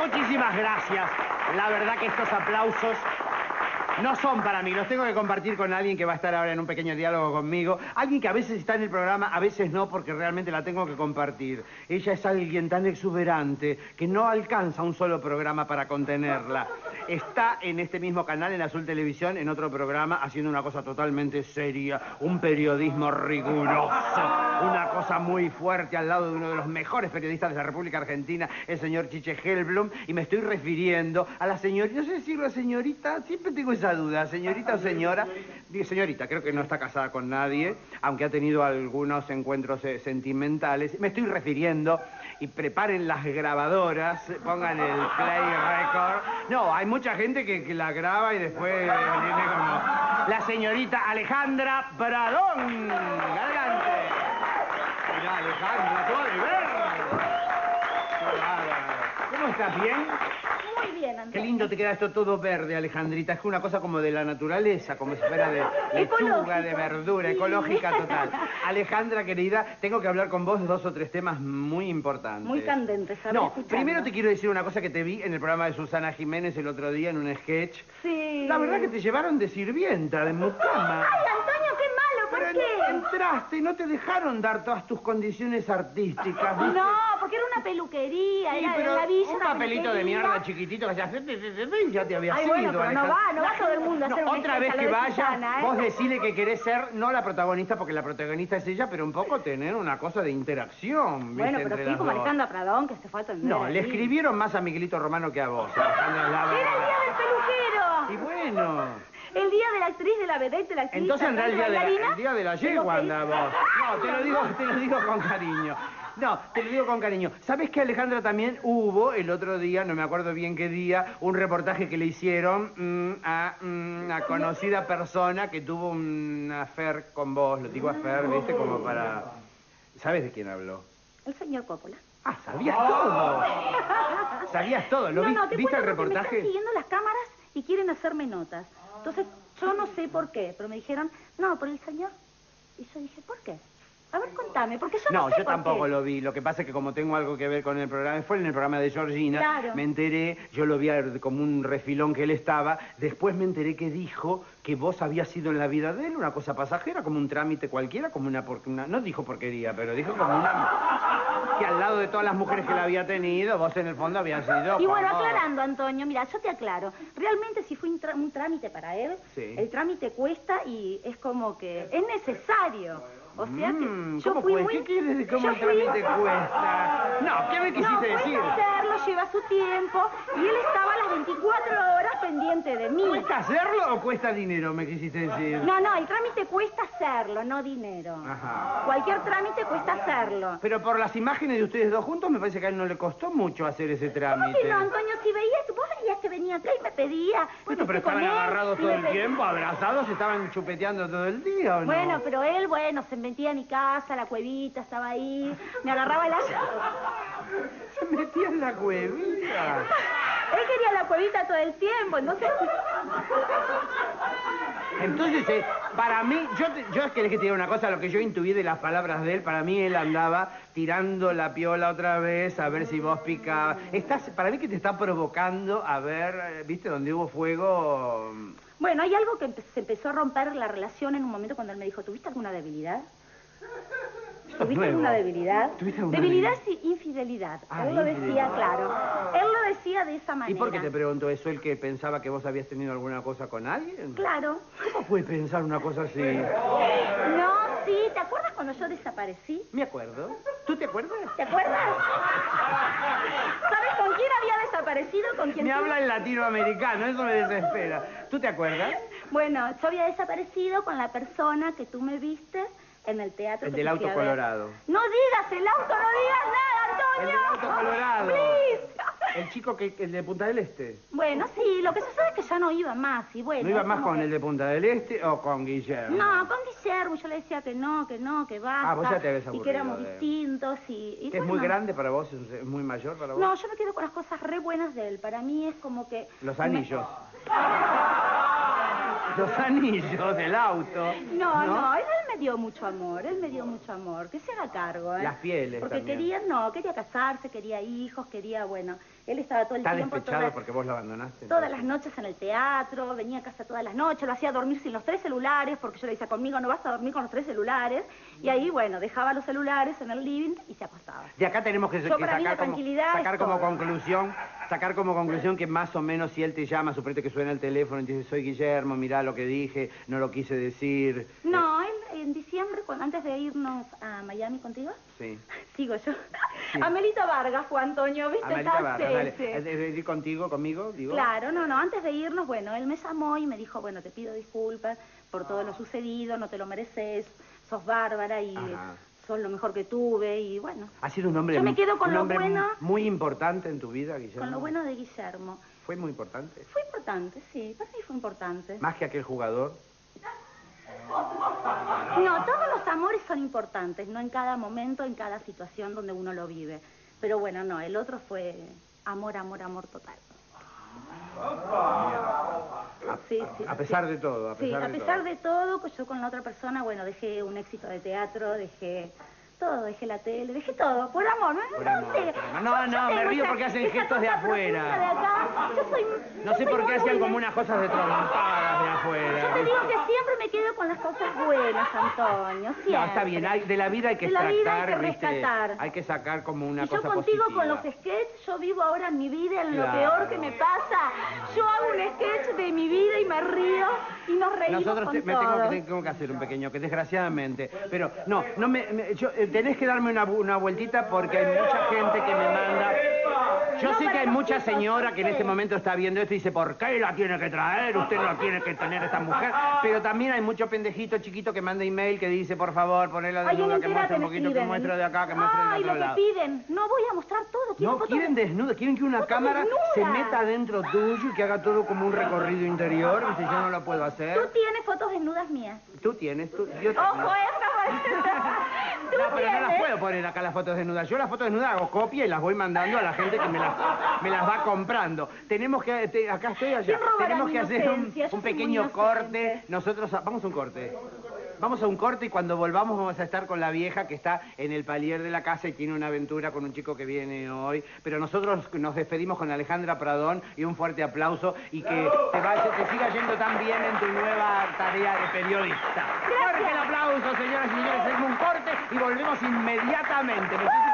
Muchísimas gracias. La verdad que estos aplausos no son para mí, los tengo que compartir con alguien que va a estar ahora en un pequeño diálogo conmigo. Alguien que a veces está en el programa, a veces no, porque realmente la tengo que compartir. Ella es alguien tan exuberante que no alcanza un solo programa para contenerla. Está en este mismo canal, en Azul Televisión, en otro programa, haciendo una cosa totalmente seria, un periodismo riguroso, una cosa muy fuerte al lado de uno de los mejores periodistas de la República Argentina, el señor Chiche Helblum, y me estoy refiriendo a la señorita, no sé decirlo la señorita, siempre tengo esa duda, señorita o señora. Señorita, creo que no está casada con nadie, aunque ha tenido algunos encuentros eh, sentimentales. Me estoy refiriendo, y preparen las grabadoras, pongan el play record. No, hay mucha gente que, la graba y después viene como... La señorita Alejandra Pradón. Adelante. Mira, Alejandra, todo de. ¿Cómo estás? ¿Bien? Muy bien, Antonio. Qué lindo te queda esto todo verde, Alejandrita. Es una cosa como de la naturaleza, como si fuera de lechuga, de verdura, Sí. ecológica total. Alejandra, querida, tengo que hablar con vos de dos o tres temas muy importantes. Muy candentes, No, escuchando. primero te quiero decir una cosa que te vi en el programa de Susana Jiménez el otro día en un sketch. Sí. La verdad que te llevaron de sirvienta, de mucama. Ay, Antonio, qué malo, ¿por Pero qué? Entraste no te dejaron dar todas tus condiciones artísticas. ¿viste? No, porque era una peluquería, Sí, era pero la villa. un una papelito de mierda chiquitito que hacía y ya te había Ay, sido. bueno, pero no va, no va todo el mundo a No, hacer un otra vez que vaya, Susana, ¿eh? vos decirle que querés ser no la protagonista, porque la protagonista es ella, pero un poco tener una cosa de interacción. ¿viste? Bueno, pero sí, como. Alejandra Pradón, que se fue a atender. No, le escribieron más a Miguelito Romano que a vos. Alejandra, la Era el día del peluquero. Y bueno. El día de la actriz, de la vedette, de la actriz. Entonces andrá el día de la, el día de la yegua. No, te lo digo, te lo digo con cariño. No, te lo digo con cariño. ¿Sabes que Alejandra también hubo el otro día, no me acuerdo bien qué día, un reportaje que le hicieron mm, a mm, una conocida persona que tuvo un affair con vos? Lo digo affair, ¿viste? Como para... ¿Sabes de quién habló? El señor Coppola. Ah, sabías todo. Sabías todo. ¿Lo no, no, te ¿Viste el porque Me reportaje? están siguiendo las cámaras y quieren hacerme notas. Entonces, yo no sé por qué, pero me dijeron, no, por el señor. Y yo dije, ¿por qué? A ver, contame, porque yo no, No, sé yo por tampoco qué. lo vi. Lo que pasa es que como tengo algo que ver con el programa, fue en el programa de Georgina, Claro. me enteré, yo lo vi como un refilón que él estaba, después me enteré que dijo que vos habías sido en la vida de él una cosa pasajera, como un trámite cualquiera, como una, por- una- no dijo porquería, pero dijo como una... que al lado de todas las mujeres que la había tenido, vos en el fondo habías sido Y bueno, como- aclarando, Antonio, mira, yo te aclaro. Realmente si fue un trámite para él, Sí. el trámite cuesta y es como que es necesario. O sea que Mm, yo ¿Cómo fui muy... ¿Qué quieres decir? ¿Cómo fui- trámite cuesta? No, ¿qué me No, quisiste cuesta decir? hacerlo, lleva su tiempo y él estaba a las 24 horas pendiente de mí. ¿Cuesta hacerlo o cuesta dinero, me quisiste decir? No, no, el trámite cuesta hacerlo, no dinero. Ajá. Cualquier trámite cuesta hacerlo. Pero por las imágenes de ustedes dos juntos, me parece que a él no le costó mucho hacer ese ¿Cómo trámite. que no, Antonio? Si veías, vos veías que venía acá y me pedía. Bueno, que pero estaban agarrados todo el tiempo, abrazados, estaban chupeteando todo el día, ¿o no? Bueno, pero él, bueno, se metía a mi casa, la cuevita, estaba ahí, me agarraba la... Se metía en la cuevita. Él quería la cuevita todo el tiempo, entonces... Entonces, eh, para mí, yo, yo es que te diga una cosa, lo que yo intuí de las palabras de él, para mí él andaba tirando la piola otra vez a ver si vos picabas. Estás, para mí que te está provocando a ver, eh, viste, donde hubo fuego... Bueno, hay algo que empe- se empezó a romper la relación en un momento cuando él me dijo, ¿tuviste alguna debilidad? ¿Tuviste alguna debilidad? ¿Tuviste alguna debilidad es infidelidad. Ah, él lo decía, infidelidad. claro. Él lo decía de esa ¿Y manera. por qué te preguntó eso? ¿Él que pensaba que vos habías tenido alguna cosa con alguien? Claro. ¿Cómo puede pensar una cosa así? No, sí, ¿te acuerdas cuando yo desaparecí? Me acuerdo. ¿Tú te acuerdas? ¿Te acuerdas? ¿Sabes con quién había desaparecido? ¿Con quién Me tú- habla en latinoamericano, eso me desespera. ¿Tú te acuerdas? Bueno, yo había desaparecido con la persona que tú me viste en el teatro. El del auto colorado. No digas el auto, no digas nada, El Antonio. del auto colorado. Please. El chico que, el de Punta del Este. Bueno, sí, lo que sucede es que ya no iba más y bueno. ¿No iba más con que- el de Punta del Este o con Guillermo? No, con Guillermo yo le decía que no, que no, que basta. Ah, vos ya te habías Y aburrido que éramos de distintos y... y ¿Que es muy grande para vos? ¿Es muy mayor para vos? No, yo me quedo con las cosas re buenas de él. Para mí es como que... Los anillos. Los anillos del auto. No, no, él me dio mucho amor, él me dio mucho amor. Que se haga cargo, ¿eh? Las pieles Porque también. quería, no, quería casarse, quería hijos, quería, bueno, él estaba todo el ¿Está tiempo... despechado toda- porque vos lo abandonaste? Todas entonces? las noches en el teatro, venía a casa todas las noches, lo hacía dormir sin los tres celulares, porque yo le decía, conmigo no vas a dormir con los tres celulares. Y ahí, bueno, dejaba los celulares en el living y se acostaba. De acá tenemos que, Yo que sacar, como, sacar como conclusión, sacar como conclusión que más o menos si él te llama, suponete que suena el teléfono y te dice, soy Guillermo, mirá lo que dije, no lo quise decir. No, en diciembre, cuando, antes de irnos a Miami contigo, Sí. sigo yo. Sí. Amelita Vargas fue Antonio, ¿viste? Amelita Ya Vargas, sí. ¿Es de- de ir contigo, conmigo? Digo. Claro, no, no, antes de irnos, bueno, él me llamó y me dijo, bueno, te pido disculpas por todo lo sucedido, no te lo mereces, sos bárbara y Ajá. sos lo mejor que tuve y bueno, Ha sido un hombre, Yo me quedo con lo bueno. muy importante en tu vida, Guillermo. con lo bueno de Guillermo. Fue muy importante. Fue importante, sí, para mí fue importante. Más que aquel jugador. No, todos los amores son importantes, no en cada momento, en cada situación donde uno lo vive. Pero bueno, no, el otro fue amor, amor, amor total. Sí, sí, A pesar sí. de todo, a Sí, pesar a de pesar todo. de todo, yo con la otra persona, bueno, dejé un éxito de teatro, dejé todo, dejé la tele, dejé todo, por amor, ¿no? Por amor, por amor. No, Yo no, me río porque hacen gestos de afuera. profunda de acá. Yo soy, No yo sé soy por qué hacían como unas cosas de trompadas de afuera. Yo te digo que siempre me quedo con las cosas buenas, Antonio, siempre. No, está bien, hay- de la vida hay que De la vida hay que ¿viste? rescatar. Hay que sacar como una y yo cosa contigo positiva. con los sketches, yo vivo ahora mi vida en lo peor que me pasa. Yo hago un sketch de mi vida y me río y nos reímos Nosotros con me tengo que, tengo que hacer un pequeño, que desgraciadamente. Pero no, no me, me- yo, eh, tenés que darme una, una vueltita porque hay mucha gente que me manda. Yo No, sé que hay mucha señora que en este momento está viendo esto y dice, ¿por qué la tiene que traer? Usted no la tiene que tener esta mujer. Pero también hay mucho pendejito chiquito que manda email que dice, por favor, ponela Ay, desnuda, que muestre un poquito, que piden. muestre de acá, que muestre de Ay, otro lo lado. que piden. No voy a mostrar todo. quiero No, quieren de- desnudo, quieren que una cámara se meta dentro tuyo y que haga todo como un recorrido interior. Dice, yo no lo puedo Tú hacer. tienes fotos desnudas mías. Tú tienes, tú, yo Ojo, esta Tú No, pero no las puedo poner acá las fotos desnudas. Yo las fotos desnudas hago copia y las voy mandando a la gente que me las, me las va comprando. Tenemos que, te- acá estoy allá, ¿Quién robará tenemos que hacer un, un pequeño corte. Nosotros, a- vamos a un corte. Vamos a un corte y cuando volvamos vamos a estar con la vieja que está en el palier de la casa y tiene una aventura con un chico que viene hoy. Pero nosotros nos despedimos con Alejandra Pradón y un fuerte aplauso y que te, vaya, te siga yendo tan bien en tu nueva tarea de periodista. Fuerte el aplauso, señoras y señores. Hacemos un corte y volvemos inmediatamente. Muchísimas